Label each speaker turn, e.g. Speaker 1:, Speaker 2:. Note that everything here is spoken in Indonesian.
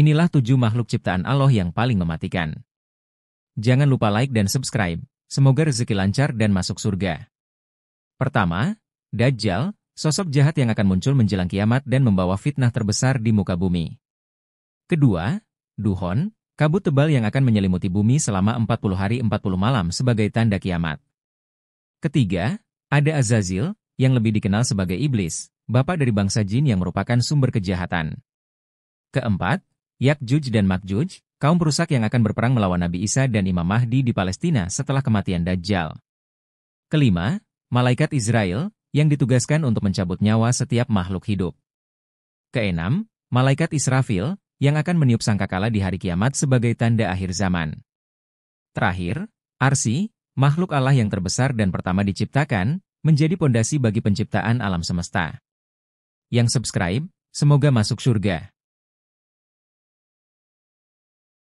Speaker 1: inilah tujuh makhluk ciptaan Allah yang paling mematikan. Jangan lupa like dan subscribe, semoga rezeki lancar dan masuk surga. Pertama, Dajjal, sosok jahat yang akan muncul menjelang kiamat dan membawa fitnah terbesar di muka bumi. Kedua, Duhon, kabut tebal yang akan menyelimuti bumi selama 40 hari 40 malam sebagai tanda kiamat. Ketiga, ada Azazil, yang lebih dikenal sebagai iblis, bapak dari bangsa jin yang merupakan sumber kejahatan. Keempat, Yakjuj dan Makjuj, kaum perusak yang akan berperang melawan Nabi Isa dan Imam Mahdi di Palestina setelah kematian Dajjal. Kelima, Malaikat Israel, yang ditugaskan untuk mencabut nyawa setiap makhluk hidup. Keenam, Malaikat Israfil, yang akan meniup sangkakala di hari kiamat sebagai tanda akhir zaman. Terakhir, Arsi, makhluk Allah yang terbesar dan pertama diciptakan, menjadi pondasi bagi penciptaan alam semesta. Yang subscribe, semoga masuk surga.